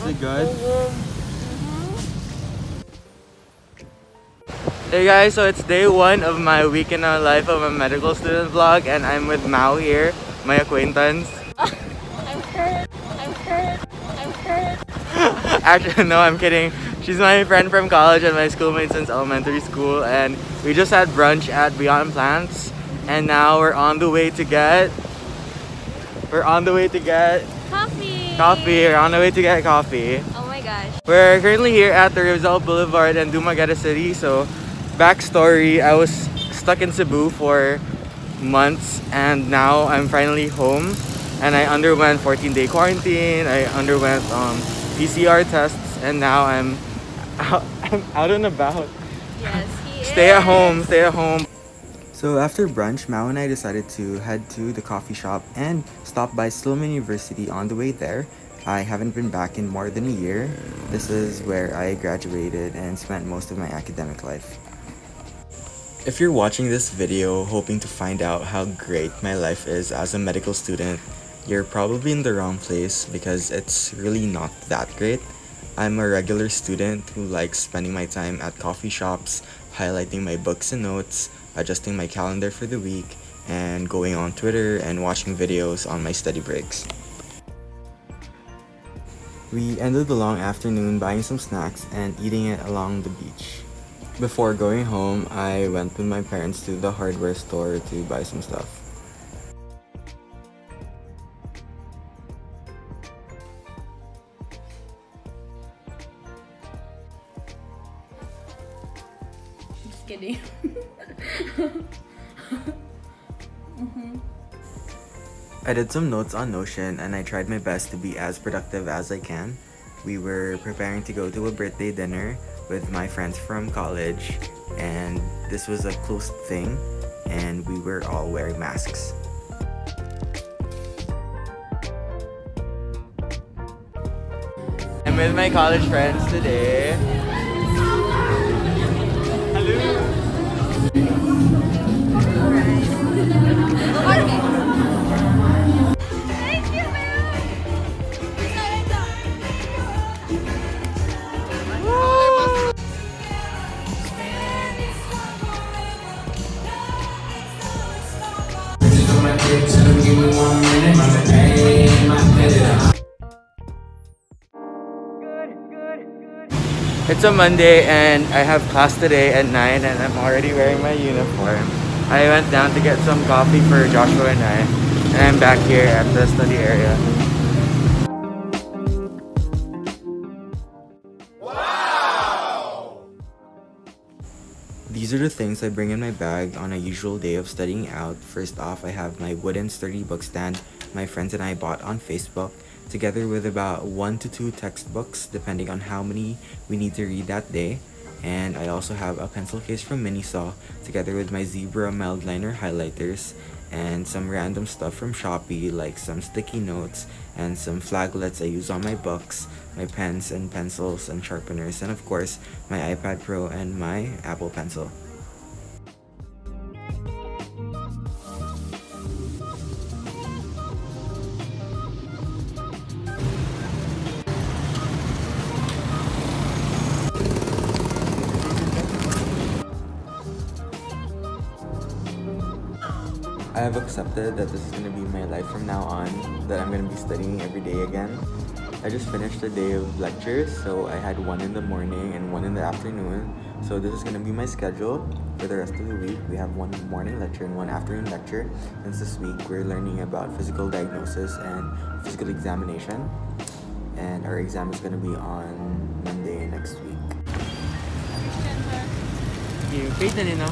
Is it good? Hey guys, so it's day one of my week in a life of a medical student vlog and I'm with Mao here, my acquaintance. I'm hurt. I'm hurt. I'm hurt. Actually, no, I'm kidding. She's my friend from college and my schoolmate since elementary school and we just had brunch at Beyond Plants and now we're on the way to get we're on the way to get Coffee. Coffee. We're on the way to get coffee. Oh my gosh. We're currently here at the Rizal Boulevard in Dumaguete City. So, backstory, I was stuck in Cebu for months and now I'm finally home and I underwent 14 day quarantine. I underwent um, PCR tests and now I'm out, I'm out and about. Yes, he Stay at home, stay at home. So after brunch, Mao and I decided to head to the coffee shop and stop by Silliman University on the way there. I haven't been back in more than a year. This is where I graduated and spent most of my academic life. If you're watching this video hoping to find out how great my life is as a medical student, you're probably in the wrong place because it's really not that great. I'm a regular student who likes spending my time at coffee shops, highlighting my books and notes, adjusting my calendar for the week, and going on Twitter and watching videos on my study breaks. We ended the long afternoon buying some snacks and eating it along the beach. Before going home, I went with my parents to the hardware store to buy some stuff. Just kidding. Mm-hmm. I did some notes on Notion and I tried my best to be as productive as I can. We were preparing to go to a birthday dinner with my friends from college, and this was a close thing, and we were all wearing masks. I'm with my college friends today. It's a Monday and I have class today at 9 and I'm already wearing my uniform. I went down to get some coffee for Joshua and I and I'm back here at the study area. These are the things I bring in my bag on a usual day of studying out. First off, I have my wooden sturdy book stand my friends and I bought on Facebook, together with about one to two textbooks, depending on how many we need to read that day. And I also have a pencil case from Miniso, together with my Zebra Mildliner highlighters, and some random stuff from Shopee, like some sticky notes and some flaglets I use on my books, my pens and pencils and sharpeners, and of course, my iPad Pro and my Apple Pencil. I have accepted that this is going to be my life from now on, that I'm going to be studying every day again. I just finished a day of lectures, so I had one in the morning and one in the afternoon. So this is going to be my schedule for the rest of the week. We have one morning lecture and one afternoon lecture. Since this week we're learning about physical diagnosis and physical examination. And our exam is going to be on Monday next week. You paid na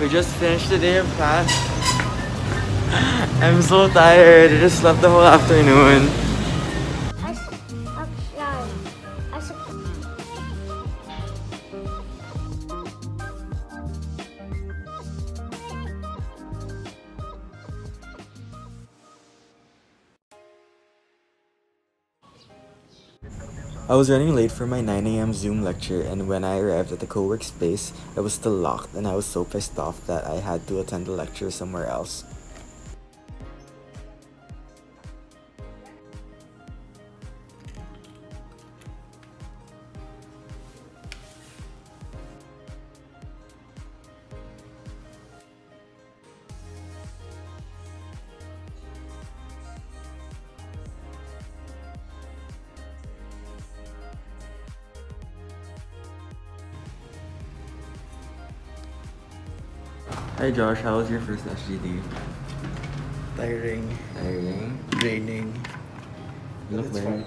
We just finished the day of class. I'm so tired. I just slept the whole afternoon. I was running late for my 9am Zoom lecture and when I arrived at the co-work space, it was still locked and I was so pissed off that I had to attend the lecture somewhere else. Hi Josh, how was your first SGD? Tiring, Tiring? draining. You look It's very...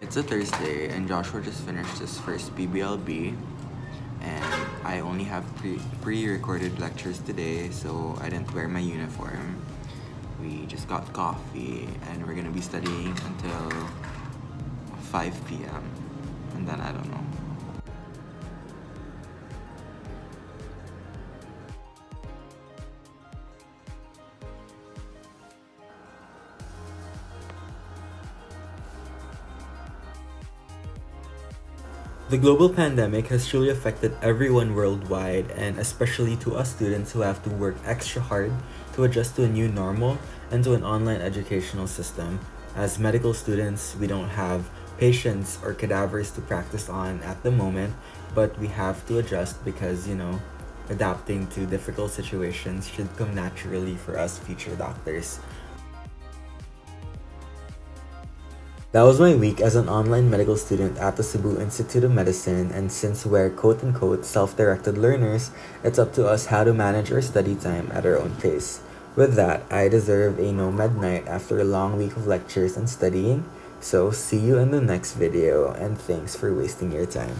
It's a Thursday and Joshua just finished his first BBLB and I only have pre- pre-recorded lectures today so I didn't wear my uniform. We just got coffee and we're gonna be studying until 5 p.m. and then I don't know. The global pandemic has truly affected everyone worldwide, and especially to us students who have to work extra hard to adjust to a new normal and to an online educational system. As medical students, we don't have patients or cadavers to practice on at the moment, but we have to adjust because, you know, adapting to difficult situations should come naturally for us future doctors. That was my week as an online medical student at the Cebu Institute of Medicine, and since we're quote unquote self directed learners, it's up to us how to manage our study time at our own pace. With that, I deserve a nomad night after a long week of lectures and studying, so see you in the next video, and thanks for wasting your time.